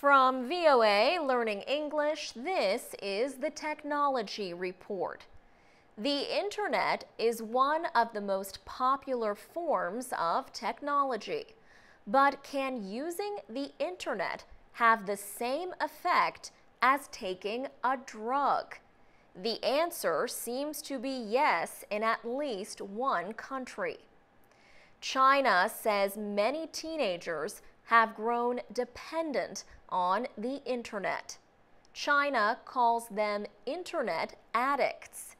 From VOA Learning English, this is the Technology Report. The Internet is one of the most popular forms of technology. But can using the Internet have the same effect as taking a drug? The answer seems to be yes in at least one country. China says many teenagers have grown dependent on the internet. China calls them internet addicts.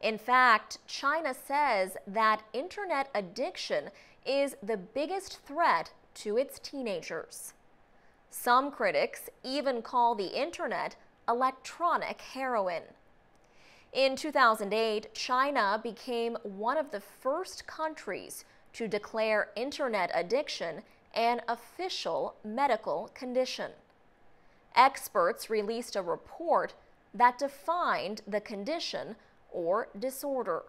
In fact, China says that internet addiction is the biggest threat to its teenagers. Some critics even call the internet electronic heroin. In 2008, China became one of the first countries to declare internet addiction an official medical condition. Experts released a report that defined the condition or disorder.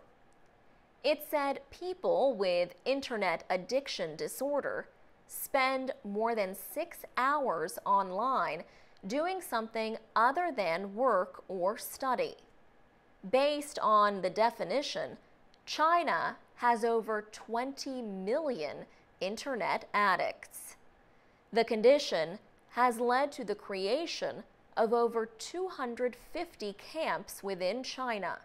It said people with internet addiction disorder spend more than six hours online doing something other than work or study. Based on the definition, China has over 20 million internet addicts. The condition has led to the creation of over 250 camps within China.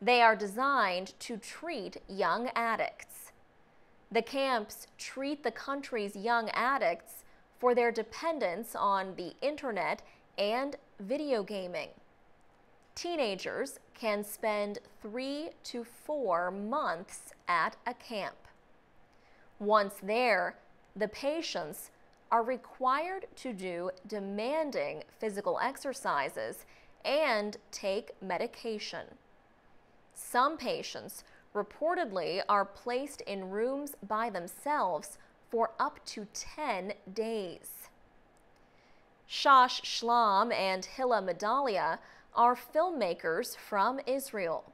They are designed to treat young addicts. The camps treat the country's young addicts for their dependence on the internet and video gaming. Teenagers can spend three to four months at a camp. Once there, the patients are required to do demanding physical exercises and take medication. Some patients reportedly are placed in rooms by themselves for up to 10 days. Shosh Shlam and Hilla Medalia are filmmakers from Israel.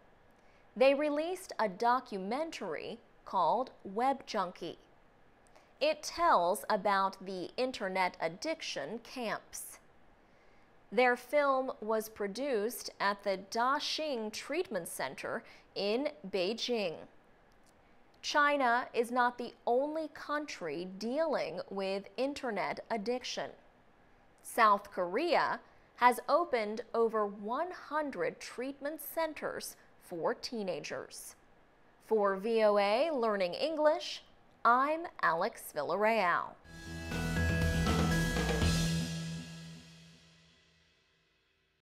They released a documentary called Web Junkie. It tells about the internet addiction camps. Their film was produced at the Daxing Treatment Center in Beijing. China is not the only country dealing with internet addiction. South Korea has opened over 100 treatment centers for teenagers. For VOA Learning English, I'm Alex Villarreal.